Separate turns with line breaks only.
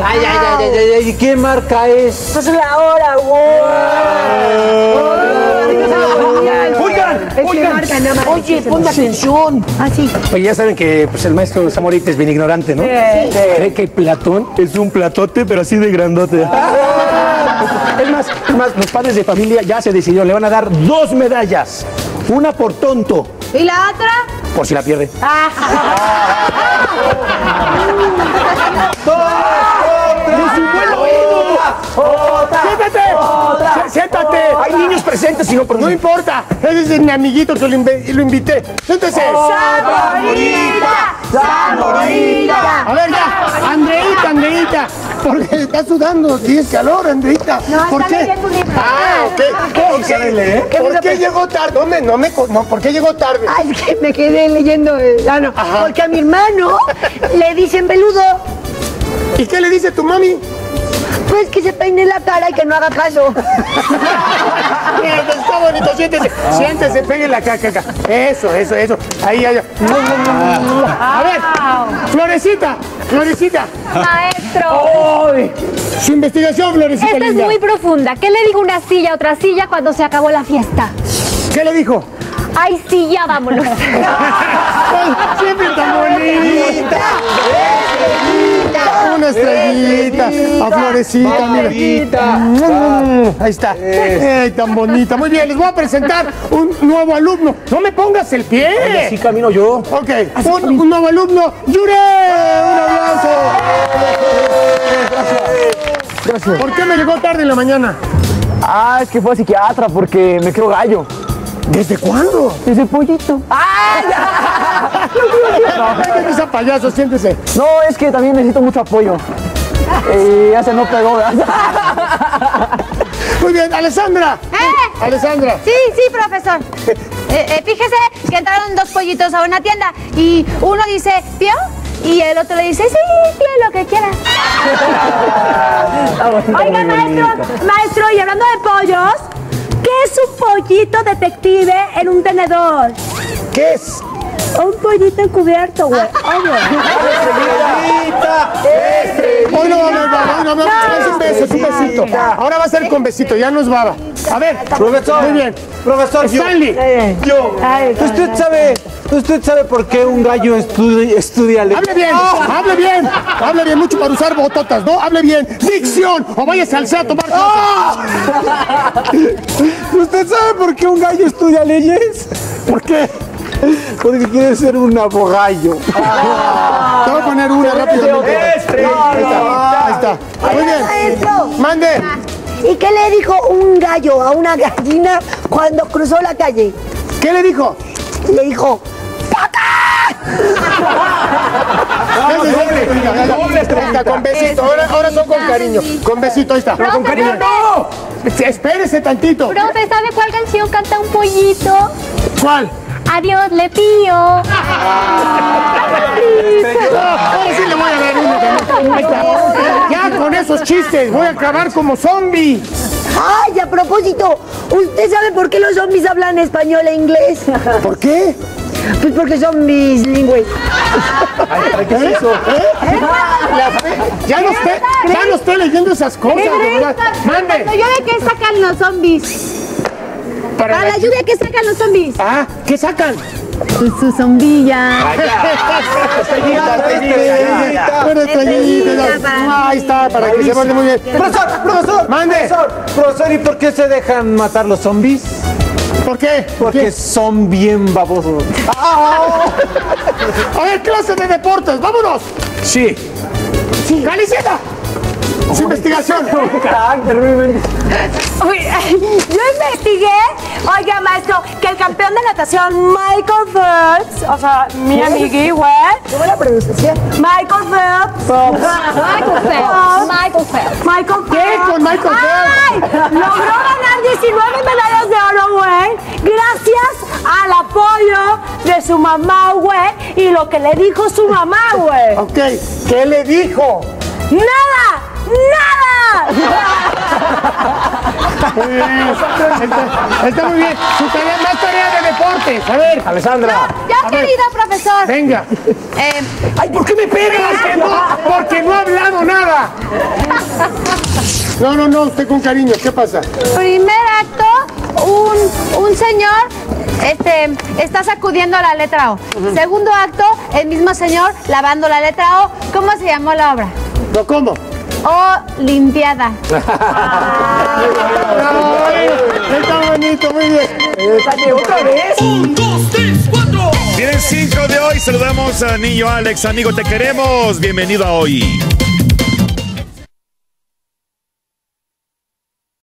Ay, ay, ay, ay, ay, ay, ¿qué marca es?
Pues la hora,
Oigan, oigan.
Oye, ponme atención. Ah, sí.
Oye, ya saben que pues, el maestro Zamorita es bien ignorante, ¿no? Cree que Platón es un platote, pero así de grandote. Es más, es más, los padres de familia ya se decidieron, le van a dar dos medallas. Una por tonto,
¿Y la otra?
por si la pierde. ¡De su buen oído! ¡Siéntate! Sie- ¡Siéntate! Hay niños presentes y no por
No importa, ese es mi amiguito que lo, lo invité. Siéntese.
¡Saborita! ¡Saborita!
A ver, ya. Andreita, Andreita. Porque está sudando, tienes calor, Andreita.
No,
¿Por
está
qué?
leyendo un libro.
Ah, ok. ok. ¿Por qué llegó tarde? No, me, no, me, no, ¿por qué llegó tarde?
Ay, es que me quedé leyendo. eh, ah, no, porque a mi hermano le dicen peludo.
¿Y qué le dice tu mami?
Pues que se peine la cara y que no haga caso.
Bien, Está bonito, siéntese. Siéntese, acá, acá, acá. Eso, eso, eso. Ahí, ahí. A ver, Florecita, Florecita.
Maestro,
Su investigación, Florecita
esta es muy profunda. ¿Qué le dijo una silla a otra silla cuando se acabó la fiesta?
¿Qué le dijo?
Ay, sí, ya vámonos.
Ay, Siempre tan bonita. Una estrellita. A Florecita, mira. Mm, Ahí está. Ay, tan bonita. Muy bien, les voy a presentar un nuevo alumno. No me pongas el pie.
Así camino yo.
Ok, un, un nuevo alumno. ¡Yure! ¡Un aplauso! Gracias. ¿Por qué me llegó tarde en la mañana?
Ah, es que fue a psiquiatra porque me creo gallo.
¿Desde cuándo?
Ese pollito.
No, esa payaso, siéntese.
No, es que también necesito mucho apoyo. Y ya se no pegó.
Muy bien, Alessandra.
¿Eh?
Alessandra.
Sí, sí, profesor. Eh, eh, fíjese que entraron dos pollitos a una tienda y uno dice, ¿pío? Y el otro le dice, sí, pío lo que quiera.
Oiga, maestro, maestro, y hablando de pollos, ¿qué es un pollito detective en un tenedor?
¿Qué es?
Un pollito encubierto, güey. Obvio.
Hoy no va a haber baba, hoy no va a haber- Es un beso, es un besito. Ahora va a ser con besito, ya no es baba. A ver,
Profesor.
Muy bien.
Profesor, yo-
Stanley.
Yo. ¿Usted sabe, usted sabe por qué un gallo estudia, estudia le-
Hable bien, hable bien, hable bien, mucho para usar bototas, ¿no? Hable bien, dicción, o váyase al a tomar clases.
¿Usted sabe por qué un gallo estudia leyes?
¿Por qué?
Porque quiere ser un abogallo.
Te voy a poner una rápidamente. Ahí está, ahí está. Muy bien. Mande.
¿Y qué le dijo un gallo a una gallina cuando cruzó la calle?
¿Qué le dijo?
Le dijo,
con besito. Ahora, ahora son con cariño. Con besito, ahí está.
Profe,
con cariño. ¡No! Espérese tantito.
Profe, ¿sabe cuál canción canta un pollito?
¿Cuál?
Adiós, le pío.
Ahora sí le voy a dar uno. Ya con esos chistes voy a acabar como zombie.
¡ay, a propósito! ¿Usted sabe por qué los zombies hablan español e inglés?
¿Por qué?
Pues porque son bilingües.
¿Qué es eso? ¿Eh? La fe- Ya no esté, esté leyendo esas cosas, de verdad. Mande.
¿La lluvia qué sacan los zombies?
Para
¿Para
la-
la lluvia qué sacan los zombies?
Ah, ¿qué sacan?
Su, su zombilla.
Estrellita, estrellita. Una estrellita. Ahí está, para que se mande muy bien.
Profesor, profesor.
Mande.
Profesor, profesor, ¿y por qué se dejan matar los zombies?
¿Por qué? ¿Por
Porque
qué?
son bien babosos.
A ver, clase de deportes, vámonos.
Sí.
¡Galiceta! Investigación.
Uy, yo investigué, oiga maestro, que el campeón de natación Michael Phelps, o sea, mi amigui, güey.
¿Cómo la pronunciación?
Michael Phelps.
Michael Phelps. Michael Phelps.
Michael
¿Qué
Phelps.
con Michael
Ay, logró ganar 19 medallas de oro, güey, gracias al apoyo de su mamá, güey, y lo que le dijo su mamá, güey.
Ok, ¿qué le dijo?
¡Nada! ¡Nada!
Muy bien. Está, está muy bien. Su tarea, más tarea de deportes. A ver,
Alessandra.
Ya, querido profesor.
venga.
Eh,
Ay, ¿por qué me pegas?
Porque no, porque no ha hablado nada. No, no, no, usted con cariño. ¿Qué pasa?
primer acto, un, un señor este, está sacudiendo la letra O. Segundo acto, el mismo señor lavando la letra O. ¿Cómo se llamó la obra?
¿No cómo?
O limpiada.
Ay, está bonito, muy bien.
¿Otra vez?
Tienen cinco de hoy. Saludamos a Niño Alex. Amigo, te queremos. Bienvenido a hoy.